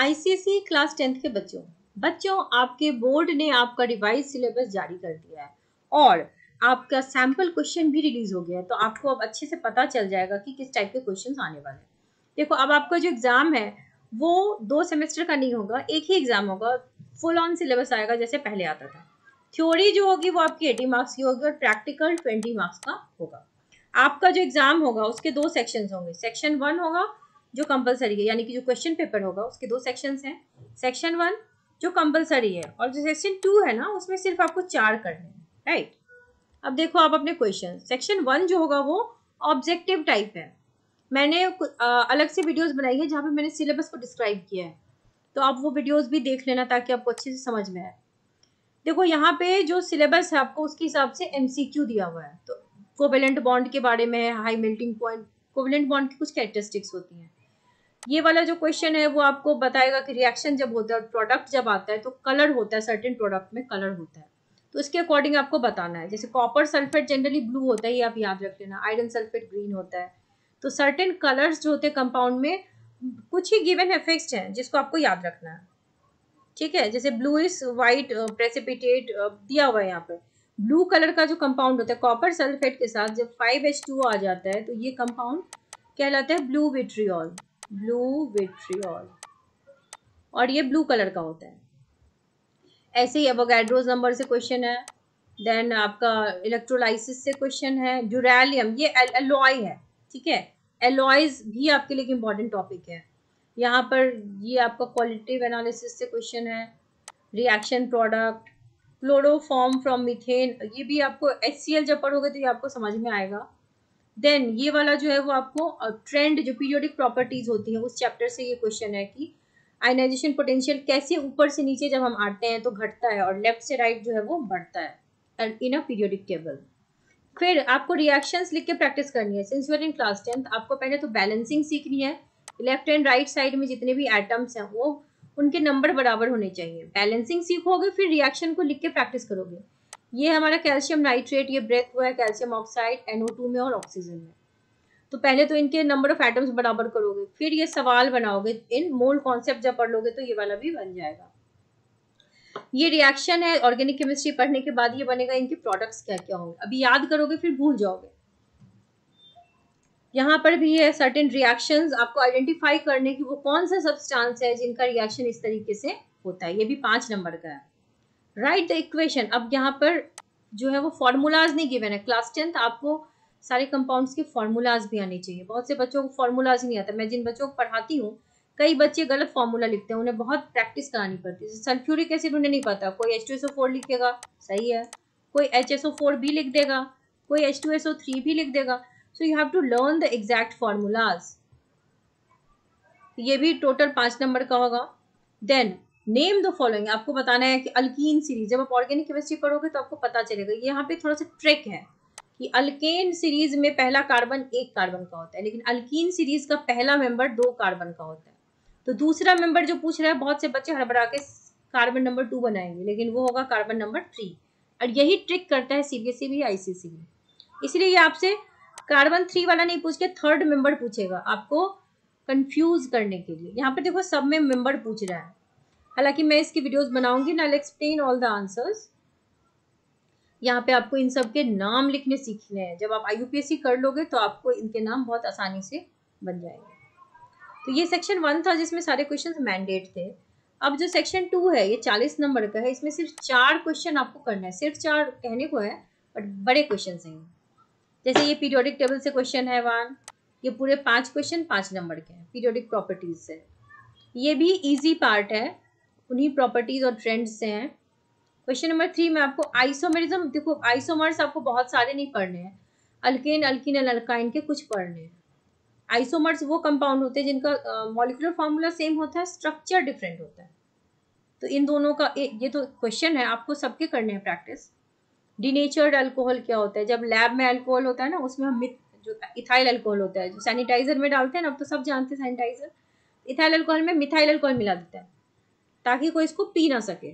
ICSE class tenth के बच्चों बच्चों, आपके बोर्ड ने आपका रिवाइज सिलेबस जारी कर दिया है और आपका सैंपल क्वेश्चन भी रिलीज़ हो गया है तो आपको अब अच्छे से पता चल जाएगा कि किस टाइप के क्वेश्चन आने वाले हैं। देखो, अब आपका जो एग्ज़ाम है, वो दो सेमेस्टर का नहीं होगा, एक ही एग्ज़ाम होगा फुल ऑन सिलेबस आएगा जैसे पहले आता था। थ्योरी जो होगी, वो आपकी एटी मार्क्स की होगी और प्रैक्टिकल ट्वेंटी मार्क्स का होगा। आपका जो एग्ज़ाम होगा, उसके दो सेक्शन होंगे सेक्शन वन होगा जो कंपलसरी है, यानी कि जो क्वेश्चन पेपर होगा, उसके दो सेक्शन हैं। सेक्शन वन जो कंपलसरी है, और जो सेक्शन टू है ना, उसमें सिर्फ़ आपको चार करने हैं राइट अब देखो आप अपने क्वेश्चन सेक्शन वन जो होगा वो ऑब्जेक्टिव टाइप है। मैंने अलग से वीडियोस बनाई है जहाँ पे मैंने सिलेबस को डिस्क्राइब किया है। तो आप वो वीडियोस भी देख लेना ताकि आपको अच्छे से समझ में आए। देखो यहाँ पे जो सिलेबस है आपको उसके हिसाब से एमसीक्यू दिया हुआ है। तो कोवेलेंट बॉन्ड के बारे में high melting point covalent bond की कुछ कैरेक्टरिस्टिक्स होती हैं। ये वाला जो क्वेश्चन है, वो आपको बताएगा कि रिएक्शन जब होता है प्रोडक्ट जब आता है तो कलर होता है सर्टेन प्रोडक्ट में कलर होता है। तो इसके अकॉर्डिंग आपको बताना है। जैसे कॉपर सल्फेट जनरली ब्लू होता है, ये आप याद रख लेना आयरन सल्फेट ग्रीन होता है। तो सर्टेन कलर्स जो होते हैं कंपाउंड में, कुछ ही गिवन है है, जिसको आपको याद रखना है। ठीक है? जैसे ब्लू इज़ वाइट प्रेसिपिटेट दिया हुआ है यहाँ पे। ब्लू कलर का जो कंपाउंड होता है कॉपर सल्फेट के साथ जब फाइव एच टू आ जाता है तो ये कंपाउंड कहलाता है ब्लू विट्रियोल ब्लू विट्रियोल और ये ब्लू कलर का होता है। ऐसे ही एवोगैड्रोज नंबर से क्वेश्चन है देन आपका इलेक्ट्रोलाइसिस से क्वेश्चन है ड्यूरेलियम ये एलोई है, ठीक है? एलोइज भी आपके लिए इंपॉर्टेंट टॉपिक है। यहाँ पर ये आपका क्वालिटेटिव एनालिसिस से क्वेश्चन है reaction product chloroform from methane ये भी आपको एच जब पढ़ोगे तो ये आपको समझ में आएगा। देन ये वाला जो है वो आपको ट्रेंड जो पीरियोडिक प्रॉपर्टीज़ होती है, उस चैप्टर से ये क्वेश्चन है कि आयनाइजेशन पोटेंशियल कैसे ऊपर से नीचे जब हम आते हैं तो घटता है और लेफ़्ट से राइट जो है वो बढ़ता है इन अ पीरियोडिक टेबल फिर आपको रिएक्शंस लिख के प्रैक्टिस करनी है। Since you're in class tenth आपको पहले तो बैलेंसिंग सीखनी है। लेफ़्ट एंड राइट साइड में जितने भी आइटम्स हैं वो, उनके नंबर बराबर होने चाहिए। बैलेंसिंग सीखोगे, फिर रिएक्शन को लिख के प्रैक्टिस करोगे। ये हमारा कैल्शियम नाइट्रेट ये ब्रेथ हुआ है कैल्शियम ऑक्साइड एनओ में और ऑक्सीजन में। तो पहले तो इनके नंबर ऑफ़ एटम्स बराबर करोगे, फिर ये सवाल बनाओगे, इन मोल कॉन्सेप्ट जब पढ़ लोगे तो ये वाला भी बन जाएगा। ये रिएक्शन है ऑर्गेनिक केमिस्ट्री पढ़ने के बाद ये बनेगा इनके प्रोडक्ट्स क्या क्या होंगे। अभी याद करोगे फिर भूल जाओगे। यहाँ पर भी है सर्टेन रिएक्शंस आपको आइडेंटिफाई करने की वो कौन सा सब्सटेंस है जिनका रिएक्शन इस तरीके से होता है। ये भी पाँच नंबर का है। राइट द इक्वेशन अब यहाँ पर जो है वो फॉर्मूलाज नहीं गिवन है. क्लास टेंथ आपको सारे कंपाउंड्स के फॉर्मूलाज भी आने चाहिए. बहुत से बच्चों को फॉर्मूलाज नहीं आता. मैं जिन बच्चों को पढ़ाती हूँ, कई बच्चे गलत फॉर्मूला लिखते हैं. उन्हें बहुत प्रैक्टिस करानी पड़ती है. सल्फ्यूरिक एसिड उन्हें नहीं पता. कोई H two S O four लिखेगा, सही है. कोई एच एस ओ फोर भी लिख देगा, कोई H two S O three भी लिख देगा. So you have to learn the exact formulas ये भी टोटल पाँच नंबर का होगा. देन नेम द फॉलोइंग आपको बताना है कि अल्कीन सीरीज़ जब आप ऑर्गेनिक केमिस्ट्री पढ़ोगे तो आपको पता चलेगा। यहाँ पे थोड़ा सा ट्रिक है कि अल्केन सीरीज़ में पहला कार्बन एक कार्बन का होता है, लेकिन अल्कीन सीरीज़ का पहला मेंबर दो कार्बन का होता है। तो दूसरा मेंबर जो पूछ रहा है, बहुत से बच्चे हड़बड़ा के कार्बन नंबर टू बनाएँगे, लेकिन वो होगा कार्बन नंबर थ्री और यही ट्रिक करता है सीबीएसई भी आईसीसी भी। इसलिए ये आपसे कार्बन थ्री वाला नहीं पूछ के थर्ड मेंबर पूछेगा आपको कंफ्यूज करने के लिए। यहाँ पर देखो, सब में मेंबर पूछ रहा है। हालाँकि मैं इसकी वीडियोस बनाऊँगी ना एक्सप्लेन ऑल द आंसर्स यहाँ पे आपको इन सब के नाम लिखने सीखने हैं। जब आप आई कर लोगे तो आपको इनके नाम बहुत आसानी से बन जाएँगे। तो ये सेक्शन वन था जिसमें सारे क्वेश्चन मैंडेट थे। अब जो सेक्शन टू है, ये चालीस नंबर का है। इसमें सिर्फ़ चार क्वेश्चन आपको करना है। सिर्फ़ चार कहने को है बट बड़े क्वेश्चन हैं जैसे ये पीरियोडिक टेबल से क्वेश्चन है वन ये पूरे पाँच क्वेश्चन पाँच नंबर के हैं। पीरियोडिक प्रॉपर्टीज़ से। ये भी इजी पार्ट है। उन्हीं प्रॉपर्टीज़ और ट्रेंड्स से हैं। क्वेश्चन नंबर थ्री में आपको आइसोमेरिज्म देखो आइसोमर्स आपको बहुत सारे नहीं पढ़ने हैं। अल्केन अल्किन अल्काइन के कुछ पढ़ने हैं। आइसोमर्स वो कंपाउंड होते हैं जिनका मॉलिकुलर फार्मूला सेम होता है स्ट्रक्चर डिफरेंट होता है। तो इन दोनों का ए, ये तो क्वेश्चन है आपको सबके करने हैं प्रैक्टिस डिनेचर्ड अल्कोहल क्या होता है? जब लैब में अल्कोहल होता है ना उसमें हम जो इथाइल अल्कोहल होता है जो सैनिटाइजर में डालते हैं ना अब तो सब जानते हैं सैनिटाइजर इथाइल अल्कोहल में मिथाइल अल्कोहल मिला देता है। ताकि कोई इसको पी ना सके।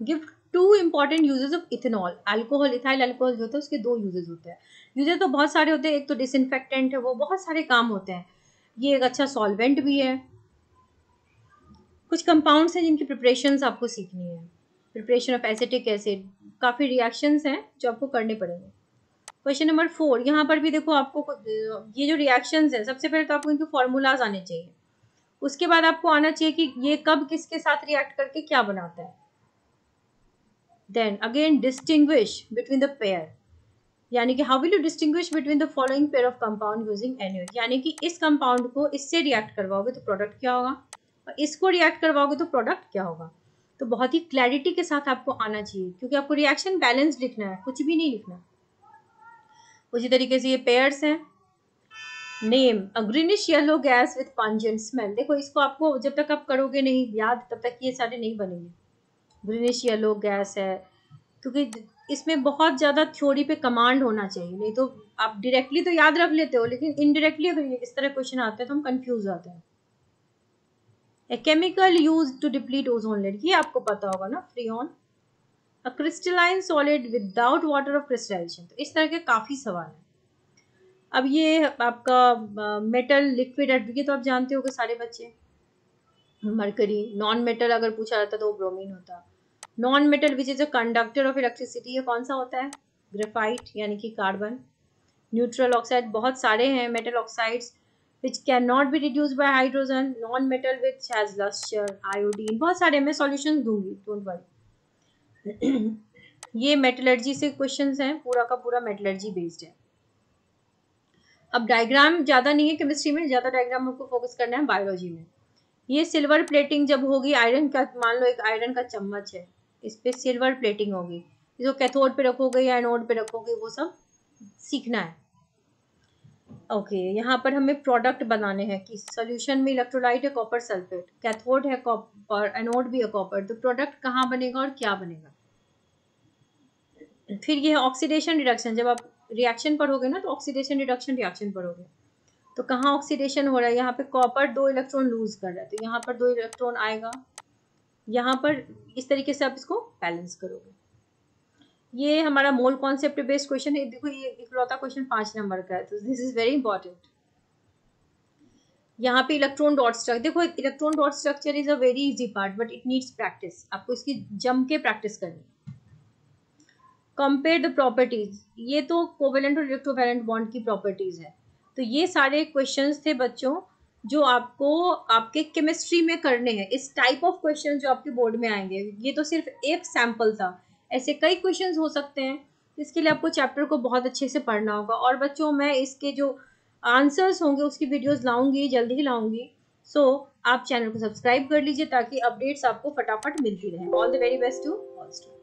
Give two important uses of ethanol alcohol ethyl alcohol जो होता है, उसके दो यूजेस होते हैं। यूजेस तो बहुत सारे होते हैं। एक तो डिसइनफेक्टेंट है, वो बहुत सारे काम होते हैं। ये एक अच्छा सॉल्वेंट भी है। कुछ कंपाउंड्स हैं जिनकी प्रिपरेशन आपको सीखनी है। प्रिपरेशन ऑफ़ एसिटिक एसिड काफ़ी रिएक्शंस हैं जो आपको करने पड़ेंगे। क्वेश्चन नंबर फोर यहाँ पर भी देखो आपको, ये जो रिएक्शंस है, सबसे पहले तो आपको इनके फॉर्मूलाज आने चाहिए। उसके बाद आपको आना चाहिए कि ये कब किसके साथ रिएक्ट करके क्या बनाता है। Then again distinguish between the pair यानी कि how will you distinguish between the following pair of compound using एन्यूट यानी कि, इस कंपाउंड को इससे रिएक्ट करवाओगे तो प्रोडक्ट क्या होगा? और इसको रिएक्ट करवाओगे तो प्रोडक्ट क्या होगा? तो बहुत ही क्लैरिटी के साथ आपको आना चाहिए, क्योंकि आपको रिएक्शन बैलेंस लिखना है, कुछ भी नहीं लिखना। उसी तरीके से ये पेयर्स हैं। Name a greenish yellow gas with pungent smell देखो, इसको आपको जब तक आप करोगे नहीं, याद तब तक ये सारे नहीं बनेंगे। ग्रीनिश येलो गैस है, क्योंकि इसमें बहुत ज़्यादा थ्योरी पे कमांड होना चाहिए। नहीं तो आप डायरेक्टली तो याद रख लेते हो, लेकिन इनडायरेक्टली अगर इस तरह क्वेश्चन आते हैं तो हम कंफ्यूज आते हैं। A chemical use to deplete ozone layer ये आपको पता होगा ना freon a crystalline solid without water of crystallization तो इस तरह के काफ़ी सवाल हैं। अब ये आपका मेटल लिक्विड ये तो आप जानते हो सारे बच्चे। मरकरी नॉन मेटल अगर पूछा जाता तो वो ब्रोमीन होता। Non metal which is a conductor of electricity ये कौन सा होता है? ग्रेफाइट यानी कि कार्बन न्यूट्रल ऑक्साइड बहुत सारे हैं metal oxides which can not be reduce by hydrogen non metal which has lustre iodine बहुत सारे मैं सॉल्यूशंस दूँगी डोंट वरी ये मेटलर्जी से क्वेश्चंस हैं, पूरा का पूरा मेटलर्जी बेस्ड है। अब डायग्राम ज़्यादा नहीं है केमिस्ट्री में ज़्यादा डायग्राम हमको फोकस करना है बायोलॉजी में। ये सिल्वर प्लेटिंग जब होगी आयरन का मान लो एक आयरन का चम्मच है इस पर सिल्वर प्लेटिंग होगी। इसको कैथोड पे रखोगे या एनोड पे रखोगे वो सब सीखना है। ओके okay, यहाँ पर हमें प्रोडक्ट बनाने हैं कि सोल्यूशन में इलेक्ट्रोलाइट है कॉपर सल्फेट कैथोड है कॉपर एनोड भी है कॉपर तो प्रोडक्ट कहाँ बनेगा और क्या बनेगा? फिर ये ऑक्सीडेशन रिडक्शन जब आप रिएक्शन पढ़ोगे ना तो ऑक्सीडेशन रिडक्शन रिएक्शन पढ़ोगे। तो कहाँ ऑक्सीडेशन हो रहा है? यहाँ पे कॉपर दो इलेक्ट्रॉन लूज कर रहा है। तो यहाँ पर दो इलेक्ट्रॉन आएगा। यहाँ पर इस तरीके से आप इसको बैलेंस करोगे। ये हमारा मोल कॉन्सेप्ट बेस्ड क्वेश्चन है। देखो, ये इकलौता क्वेश्चन पाँच नंबर का है तो दिस इज़ वेरी इंपॉर्टेंट यहाँ पे इलेक्ट्रॉन डॉट स्ट्रक्चर देखो electron dot structure is a very easy part but it needs practice आपको इसकी जम के प्रैक्टिस करनी कंपेयर द प्रॉपर्टीज़ ये तो कोवेलेंट और इलेक्ट्रोवेलेंट बॉन्ड की प्रॉपर्टीज़ है। तो ये सारे क्वेश्चंस थे बच्चों जो आपको आपके केमिस्ट्री में करने हैं। इस टाइप ऑफ़ क्वेश्चन जो आपके बोर्ड में आएँगे ये तो सिर्फ़ एक सैंपल था। ऐसे कई क्वेश्चन हो सकते हैं इसके लिए आपको चैप्टर को बहुत अच्छे से पढ़ना होगा। और बच्चों मैं इसके जो आंसर्स होंगे उसकी वीडियोस लाऊँगी जल्दी ही लाऊँगी। सो so, आप चैनल को सब्सक्राइब कर लीजिए ताकि अपडेट्स आपको फटाफट मिलती रहे। All the very best to all student